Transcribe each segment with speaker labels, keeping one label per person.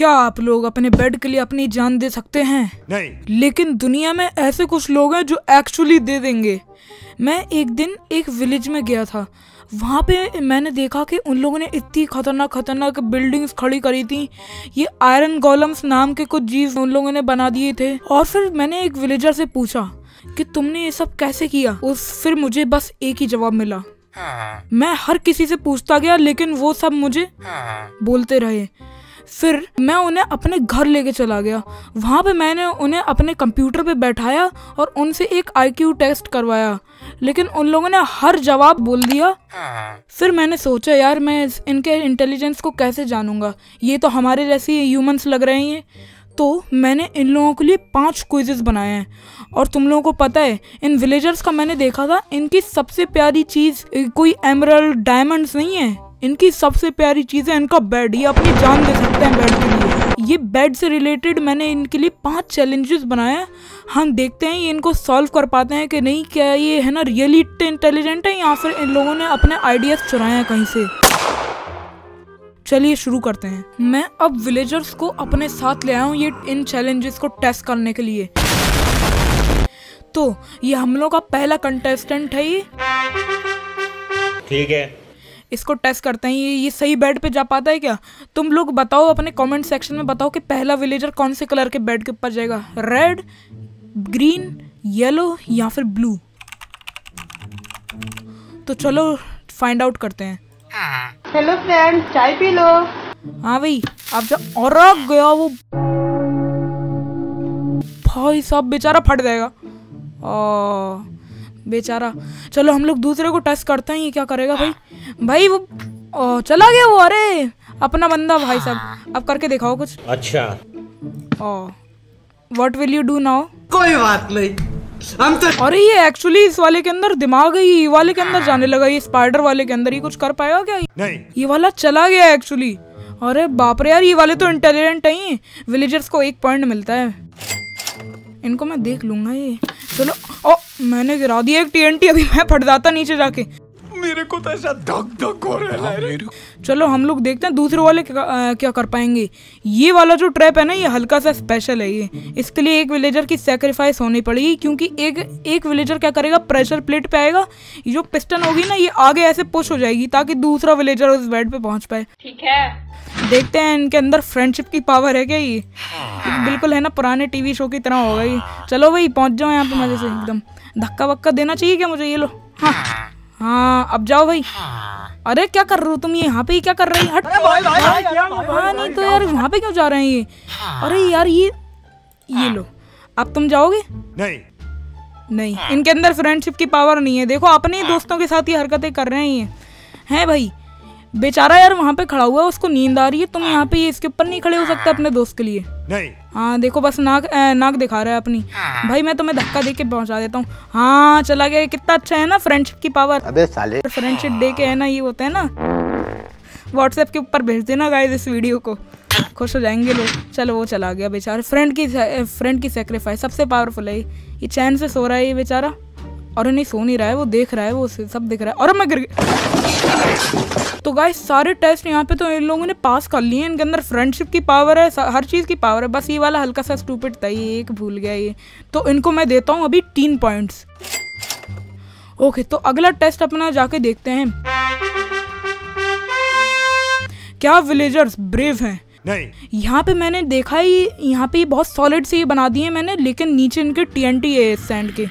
Speaker 1: क्या आप लोग अपने बेड के लिए अपनी जान दे सकते हैं?
Speaker 2: नहीं।
Speaker 1: लेकिन दुनिया में ऐसे कुछ लोग हैं जो एक्चुअली दे देंगे। मैं एक दिन एक विलेज में गया था। वहाँ पे मैंने देखा कि उन लोगों ने इतनी खतरनाक खतरनाक बिल्डिंग्स खड़ी करी थी। ये आयरन गोलम्स नाम के कुछ जीव उन लोगों ने बना दिए थे। और फिर मैंने एक विलेजर से पूछा कि तुमने ये सब कैसे किया? उस फिर मुझे बस एक ही जवाब मिला। मैं हर किसी से पूछता गया लेकिन वो सब मुझे बोलते रहे। फिर मैं उन्हें अपने घर लेके चला गया। वहाँ पे मैंने उन्हें अपने कंप्यूटर पे बैठाया और उनसे एक आईक्यू टेस्ट करवाया। लेकिन उन लोगों ने हर जवाब बोल दिया। फिर मैंने सोचा, यार, मैं इनके इंटेलिजेंस को कैसे जानूँगा? ये तो हमारे जैसे ह्यूमंस लग रहे हैं। तो मैंने इन लोगों के लिए पाँच क्विजेस बनाए हैं। और तुम लोगों को पता है, इन विलेजर्स का मैंने देखा था, इनकी सबसे प्यारी चीज़, कोई एमरल्ड डायमंड्स नहीं है। इनकी सबसे प्यारी चीज़ है इनका बेड ये अपनी जान दे सकते हैं बेड के लिए। ये बेड से रिलेटेड मैंने इनके लिए पाँच चैलेंजेस बनाए हैं। हम देखते हैं, ये इनको सॉल्व कर पाते हैं कि नहीं, क्या ये है ना रियली इंटेलिजेंट है या फिर इन लोगों ने अपने आइडियाज़ चुराए हैं कहीं से? चलिए शुरू करते हैं। मैं अब विलेजर्स को अपने साथ ले आया हूँ ये, इन चैलेंजेस को टेस्ट करने के लिए। तो ये हम लोग का पहला कंटेस्टेंट है ये।
Speaker 2: ठीक है।
Speaker 1: इसको टेस्ट करते हैं ये ये सही बेड पे जा पाता है क्या? तुम लोग बताओ अपने कमेंट सेक्शन में बताओ कि पहला विलेजर कौन से कलर के बेड के ऊपर जाएगा? रेड ग्रीन येलो या फिर ब्लू तो चलो फाइंड आउट करते हैं।
Speaker 3: हेलो फ्रेंड चाय पी लो।
Speaker 1: हाँ भाई अब जब और गया वो भाई साहब बेचारा फट जाएगा। आ, बेचारा। चलो हम लोग दूसरे को टेस्ट करते हैं ये क्या करेगा भाई? भाई वो आ, चला गया वो अरे! अपना बंदा भाई साहब। अब करके दिखाओ कुछ।
Speaker 2: अच्छा।
Speaker 1: ओ what will you do now
Speaker 4: कोई बात नहीं। हम तो
Speaker 1: अरे ये एक्चुअली इस वाले के अंदर दिमाग है ये वाले के अंदर जाने लगा ये स्पाइडर वाले के अंदर ये कुछ कर पाएगा क्या?
Speaker 2: नहीं।
Speaker 1: ये वाला चला गया एक्चुअली अरे बाप रे यार ये वाले तो इंटेलिजेंट है विलेजर्स को एक पॉइंट मिलता है। इनको मैं देख लूँगा ये। चलो ओ मैंने गिरा दिया एक टीएनटी अभी मैं फट जाता नीचे जाके।
Speaker 2: मेरे को तो ऐसा धक धक हो रहा है।
Speaker 1: चलो हम लोग देखते हैं दूसरे वाले क्या, क्या कर पाएँगे। ये वाला जो ट्रैप है ना ये हल्का सा स्पेशल है ये। इसके लिए एक विलेजर की सेक्रीफाइस होनी पड़ेगी क्योंकि एक एक विलेजर क्या करेगा? प्रेशर प्लेट पे आएगा। जो पिस्टन होगी ना ये आगे ऐसे पुश हो जाएगी ताकि दूसरा विलेजर उस बेड पे पहुँच पाए।
Speaker 3: ठीक है।
Speaker 1: देखते हैं इनके अंदर फ्रेंडशिप की पावर है क्या ये? ये बिल्कुल है ना पुराने टीवी शो की तरह होगा ये। चलो भाई पहुँच जाओ यहाँ पे मज़े से एकदम। धक्का वक्का देना चाहिए क्या मुझे ये लो? हाँ। हाँ अब जाओ भाई। अरे क्या कर रहे हो तुम? ये यहाँ पे क्या कर रहे हैं? हट हाँ? नहीं तो यार वहाँ पे क्यों जा रहे हैं ये? अरे यार ये ये लो। अब तुम जाओगे?
Speaker 2: नहीं।
Speaker 1: नहीं। इनके अंदर फ्रेंडशिप की पावर नहीं है। देखो अपने दोस्तों के साथ ये हरकतें कर रहे हैं ये। हैं भाई। बेचारा यार वहाँ पे खड़ा हुआ है उसको नींद आ रही है तुम यहाँ पे ये इसके ऊपर नहीं खड़े हो सकते अपने दोस्त के लिए।
Speaker 2: नहीं।
Speaker 1: हाँ देखो बस नाक अ, नाक दिखा रहा है अपनी। भाई मैं तुम्हें धक्का दे के पहुँचा देता हूँ। हाँ चला गया कितना अच्छा है ना फ्रेंडशिप की पावर
Speaker 4: अबे साले।
Speaker 1: फ्रेंडशिप डे के है ना ये होते हैं ना। व्हाट्सएप के ऊपर भेज देना गाइस इस वीडियो को। खुश हो जाएँगे लोग। चलो वो चला गया बेचारा। फ्रेंड की फ्रेंड की सेक्रीफाइस सबसे पावरफुल है ये। ये चैन से सो रहा है ये बेचारा। और नहीं सो नहीं रहा है वो देख रहा है वो सब दिख रहा है। और मैं गिर गया। तो गाइस सारे टेस्ट यहाँ पे तो इन लोगों ने पास कर लिए इनके अंदर फ्रेंडशिप की पावर है हर चीज़ की पावर है। बस ये वाला हल्का सा स्टूपिड था ये एक भूल गया ये। तो इनको मैं देता हूँ अभी तीन पॉइंट्स ओके तो अगला टेस्ट अपना जाके देखते हैं। क्या विलेजर्स ब्रेव हैं?
Speaker 2: नहीं।
Speaker 1: यहाँ पे मैंने देखा ही यहाँ पे बहुत सॉलिड से ये बना दिए मैंने लेकिन नीचे इनके टीएनटी है सैंड के।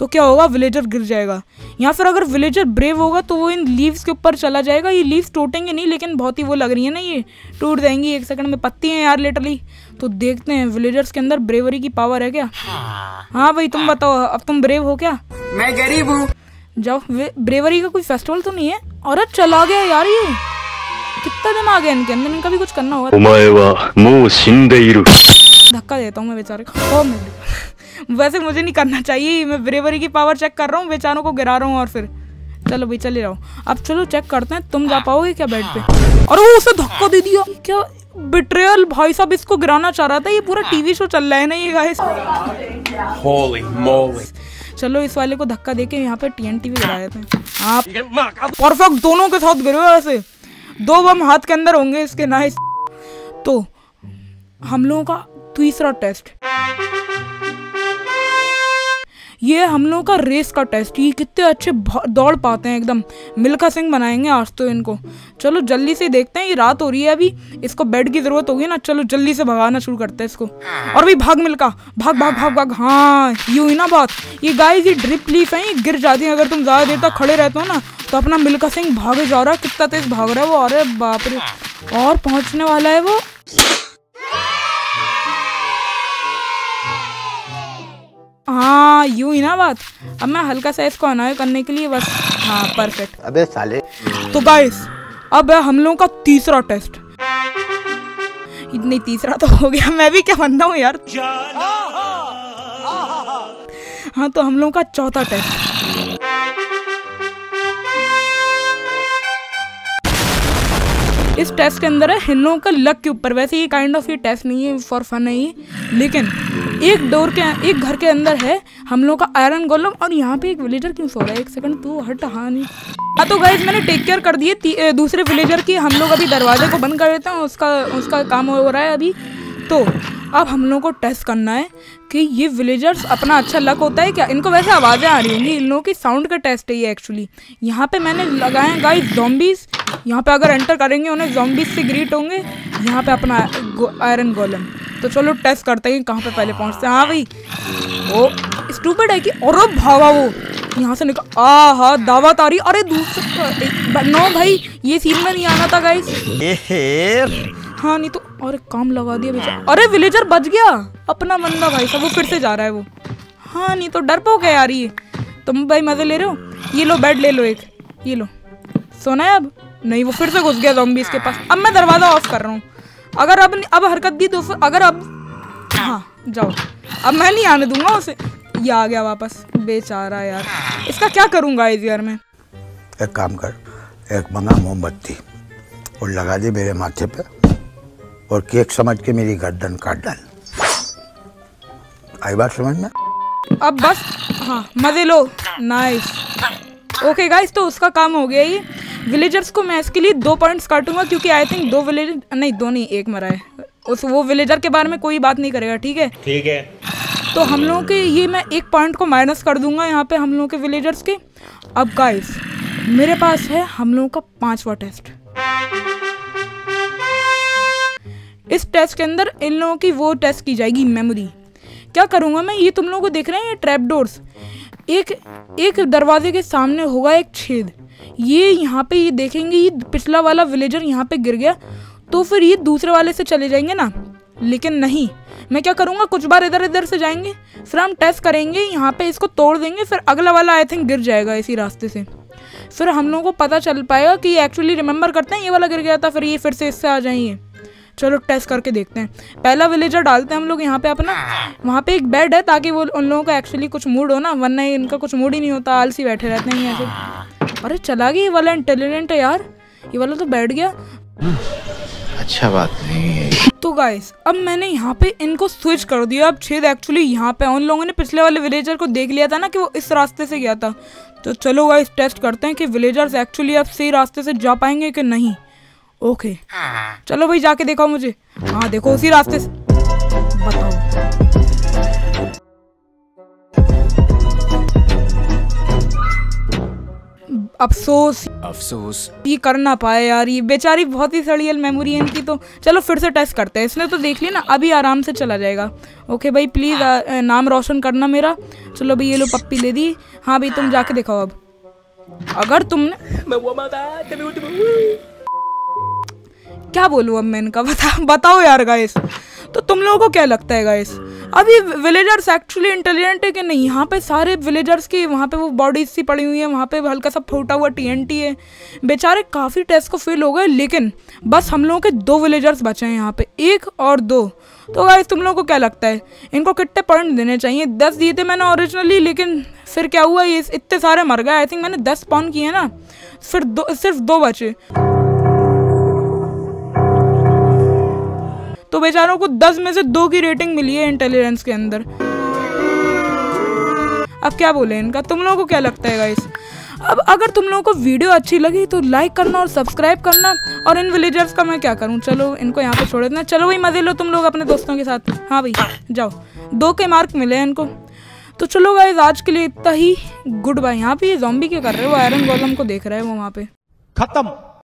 Speaker 1: तो क्या होगा विलेजर गिर जाएगा। या फिर अगर विलेजर ब्रेव होगा तो वो इन लीव्स के ऊपर चला जाएगा। ये लीव्स टूटेंगे नहीं लेकिन बहुत ही वो लग रही है ना ये। टूट जाएँगी एक सेकंड में पत्ती हैं यार लिटरली तो देखते हैं विलेजर्स के अंदर ब्रेवरी की पावर है क्या? हाँ भाई तुम बताओ अब तुम ब्रेव हो क्या?
Speaker 4: मैं गरीब हूँ।
Speaker 1: जाओ ब्रेवरी का कोई फेस्टिवल तो नहीं है? और चला गया यार ये। कितना दिन आ गया इनके अंदर इनका भी कुछ करना होगा। धक्का देता हूँ मैं बेचारे को। वैसे मुझे नहीं करना चाहिए मैं ब्रेवरी की पावर चेक कर रहा हूँ बेचारों को गिरा रहा हूँ और फिर। चलो भाई चले जाओ अब चलो चेक करते हैं तुम जा पाओगे क्या बेड पे? और वो उसे धक्का दे दिया। क्या बिट्रेयल भाई साहब इसको गिराना चाह रहा था ये पूरा टीवी शो चल रहा है ना ये गाइस चलो इस वाले को धक्का दे के यहाँ पे टीएनटी भी गिरा देते हैं। आप परफेक्ट दोनों के साथ गिरे ऐसे। दो बम हाथ के अंदर होंगे इसके नाइस तो हम लोगों का तीसरा टेस्ट ये हम लोगों का रेस का टेस्ट ये कितने अच्छे दौड़ पाते हैं एकदम। मिल्खा सिंह बनाएँगे आज तो इनको। चलो जल्दी से देखते हैं, ये रात हो रही है अभी। इसको बेड की ज़रूरत होगी ना, चलो जल्दी से भगाना शुरू करते हैं इसको। और भी भाग मिल्खा, भाग भाग भाग भाग। हाँ ये हुई ना बात। ये गाय ये ड्रिप लीफ है, ये गिर जाती है। अगर तुम ज़्यादा देर तक खड़े रहते हो ना तो अपना मिल्खा सिंह भागे जा रहा है। कितना तेज भाग रहा है वो, अरे बाप रे। और पहुँचने वाला है वो। हाँ यूँ ही ना बात। अब मैं हल्का सा इसको अनॉय करने के लिए बस हाँ परफेक्ट
Speaker 5: अबे साले।
Speaker 1: तो गाइस अब है हम लोगों का तीसरा टेस्ट इतनी तीसरा तो हो गया मैं भी क्या बनता हूँ यार? हाँ तो हम लोगों का चौथा टेस्ट इस टेस्ट के अंदर है लोगों का लक के ऊपर। वैसे ये काइंड ऑफ़ ये टेस्ट नहीं है फॉर फन है ये। लेकिन एक डोर के, एक घर के अंदर है, हम लोग का आयरन गोलम और यहाँ पे एक विलेजर क्यों सो रहा है? एक सेकंड तू हट हाँ नहीं। हाँ तो गाइज़ मैंने टेक केयर कर दिए दूसरे विलेजर की। हम लोग अभी दरवाजे को बंद कर देते हैं, उसका उसका काम हो रहा है अभी। तो अब हम लोग को टेस्ट करना है कि ये विलेजर्स अपना अच्छा लक होता है क्या? इनको वैसे आवाज़ें आ रही होंगी, इन लोगों की साउंड का टेस्ट है ये एक्चुअली यहाँ पे मैंने लगाए हैं गाइस जॉम्बीज यहाँ पे अगर एंटर करेंगे, उन्हें जॉम्बीज से ग्रीट होंगे। यहाँ पे अपना आयरन गोलम तो चलो टेस्ट करते हैं कहाँ पे पहले पहुँचते हैं। हाँ भाई। ओ स्टूपिड है कि और वो भागा वो। यहाँ से निकल आ हा दावत आ रही अरे दूसरा नो भाई ये सीन में नहीं आना था गाइस हाँ नहीं तो और काम लगा दिया बेचारा। अरे विलेजर बच गया। अपना बंदा भाई साहब वो फिर से जा रहा है वो। हाँ नहीं तो डर पो यार ये। तुम भाई मज़े ले रहे हो? ये लो बेड ले लो एक। ये लो। सोना है अब? नहीं वो फिर से घुस गया zombies के पास। अब मैं दरवाज़ा ऑफ़ कर रहा हूँ। अगर अब अब हरकत दी तो अगर अब हाँ जाओ। अब मैं नहीं आने दूँगा उसे। ये आ गया वापस। बेचारा यार। इसका क्या करूँगा इस यार मैं?
Speaker 5: एक काम कर। एक मंगा मोमबत्ती और लगा दे मेरे माथे पे और केक समझ के मेरी गर्दन काट डाल। आई बात समझ में?
Speaker 1: अब बस हाँ मज़े लो। नाइस ओके गाइस तो उसका काम हो गया ये। विलेजर्स को मैं इसके लिए दो पॉइंट्स काटूँगा क्योंकि आई थिंक दो विलेज नहीं दो नहीं एक मरा है। उस वो विलेजर के बारे में कोई बात नहीं करेगा ठीक है?
Speaker 2: ठीक है।
Speaker 1: तो हम लोगों के ये मैं एक पॉइंट को माइनस कर दूँगा यहाँ पे हम लोगों के विलेजर्स के। अब गाइस मेरे पास है हम लोगों का पांचवा टेस्ट इस टेस्ट के अंदर इन लोगों की वो टेस्ट की जाएगी मेमोरी क्या करूँगा मैं? ये तुम लोगों को देख रहे हैं ये ट्रैप डोर्स एक एक दरवाजे के सामने होगा एक छेद। ये यहाँ पे ये देखेंगे, ये पिछला वाला विलेजर यहाँ पे गिर गया तो फिर ये दूसरे वाले से चले जाएँगे ना? लेकिन नहीं, मैं क्या करूँगा? कुछ बार इधर इधर से जाएँगे, फिर हम टेस्ट करेंगे, यहाँ पे इसको तोड़ देंगे, फिर अगला वाला आई थिंक गिर जाएगा इसी रास्ते से। फिर हम लोगों को पता चल पाएगा कि एक्चुअली रिमेंबर करते हैं, ये वाला गिर गया था, फिर ये फिर से इससे आ जाएँगे। चलो टेस्ट करके देखते हैं। पहला विलेजर डालते हैं हम लोग यहाँ पे अपना, वहाँ पे एक बेड है, ताकि वो उन लोगों का एक्चुअली कुछ मूड हो ना, वरना इनका कुछ मूड ही नहीं होता, आलसी बैठे रहते हैं ऐसे। अरे चला गया ये वाला इंटेलिजेंट है यार। ये वाला तो बैठ गया।
Speaker 6: अच्छा बात नहीं है
Speaker 1: तो गाइस अब मैंने यहाँ पे इनको स्विच कर दिया। अब छेद एक्चुअली यहाँ पे उन लोगों ने पिछले वाले विलेजर को देख लिया था ना कि वो इस रास्ते से गया था। तो चलो गाइस टेस्ट करते हैं कि विलेजर्स एक्चुअली अब सही रास्ते से जा पाएँगे कि नहीं। ओके चलो भाई जाके देखो मुझे। हाँ देखो उसी रास्ते से। बताओ। अफसोस।
Speaker 6: अफसोस।
Speaker 1: ये कर ना पाए यार ये बेचारी बहुत ही सड़ियल मेमोरी है इनकी तो चलो फिर से टेस्ट करते हैं। इसने तो देख लिया ना अभी आराम से चला जाएगा। ओके भाई प्लीज़ नाम रोशन करना मेरा। चलो भाई ये लो पप्पी ले दी। हाँ भाई तुम जाके दिखाओ अब। अगर तुमने क्या बोलूँ अब मैं इनका? बता बताओ यार गाइस तो तुम लोगों को क्या लगता है गाइस अभी विलेजर्स एक्चुअली इंटेलिजेंट है कि नहीं? यहाँ पे सारे विलेजर्स की वहाँ पे वो बॉडीज सी पड़ी हुई है, वहाँ पे हल्का सा फूटा हुआ टीएनटी है। बेचारे काफ़ी टेस्ट को फेल हो गए, लेकिन बस हम लोगों के दो विलेजर्स बचे हैं यहाँ पे, एक और दो। तो गाइस तुम लोगों को क्या लगता है? इनको कितने पॉइंट देने चाहिए? दस दिए थे मैंने ओरिजिनली लेकिन फिर क्या हुआ? ये इतने सारे मर गए। आई थिंक मैंने दस पॉइंट किए ना। फिर दो, सिर्फ़ दो बचे। तो बेचारों को दस में से दो की रेटिंग मिली है इंटेलिजेंस के अंदर। अब क्या बोले इनका? तुम लोगों को क्या लगता है गाइस अब अगर तुम लोगों को वीडियो अच्छी लगी तो लाइक करना और सब्सक्राइब करना। और इन विलेजर्स का मैं क्या करूँ? चलो, इनको यहाँ पे छोड़ देना। चलो भाई, मज़े लो तुम लोग अपने दोस्तों के साथ। हाँ भाई, जाओ। दो के मार्क मिले हैं इनको। तो चलो गाइज़ आज के लिए इतना ही। गुड बाय यहाँ पे ये जॉम्बी क्या कर रहे हो? आयरन गोलम को देख रहे हो वहाँ पे।
Speaker 7: खत्म।